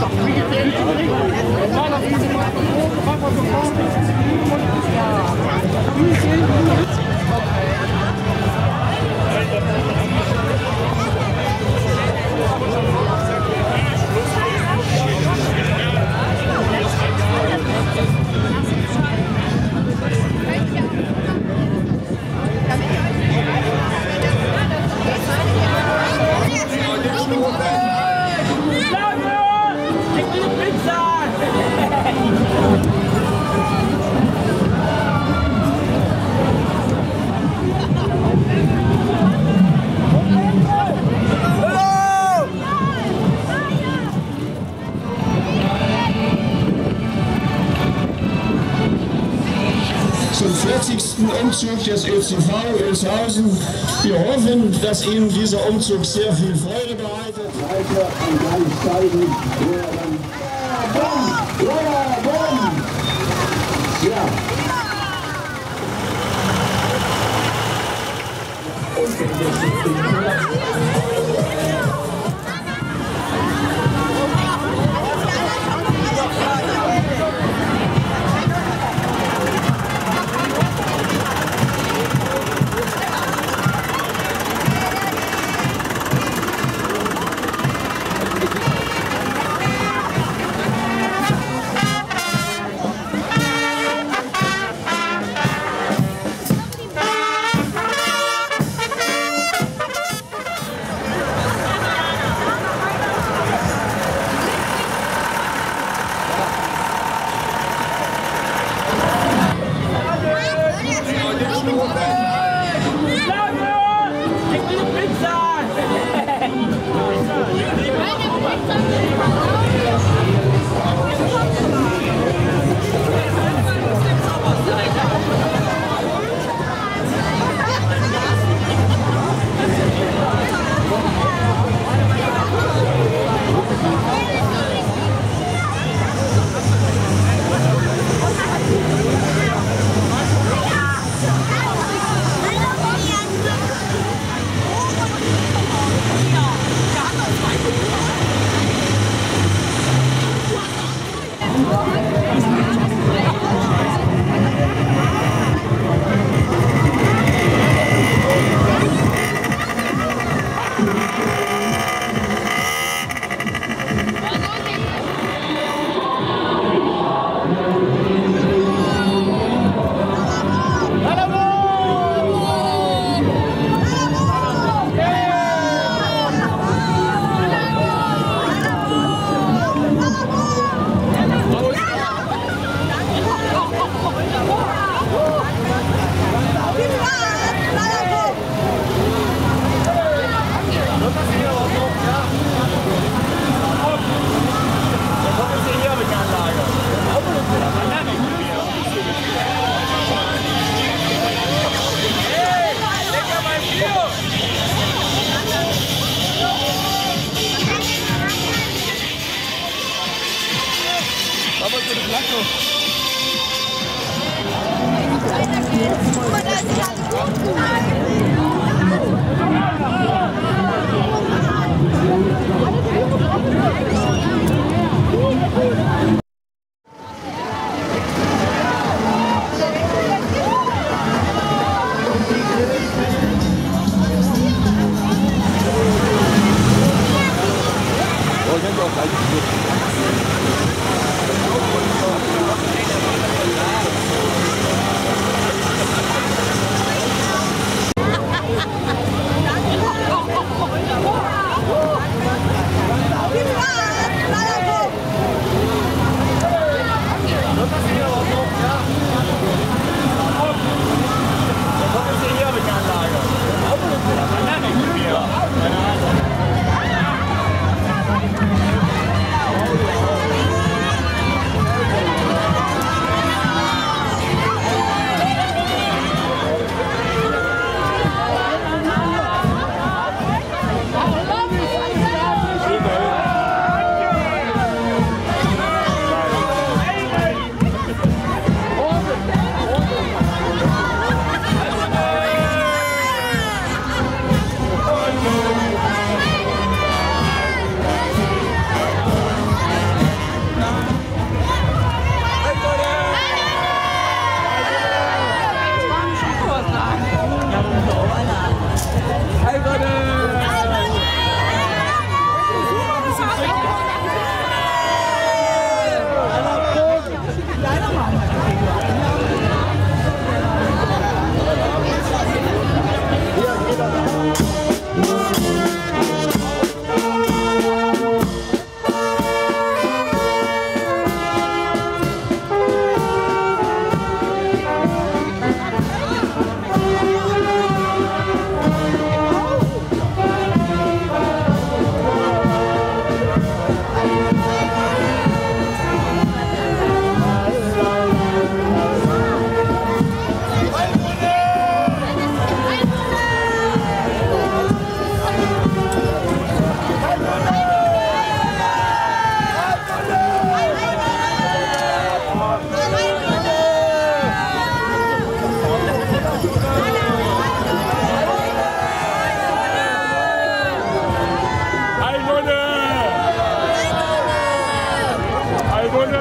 Stop. Umzug des ÖCV Ilshausen. Wir hoffen, dass Ihnen dieser Umzug sehr viel Freude bereitet. Weiter an gleich going.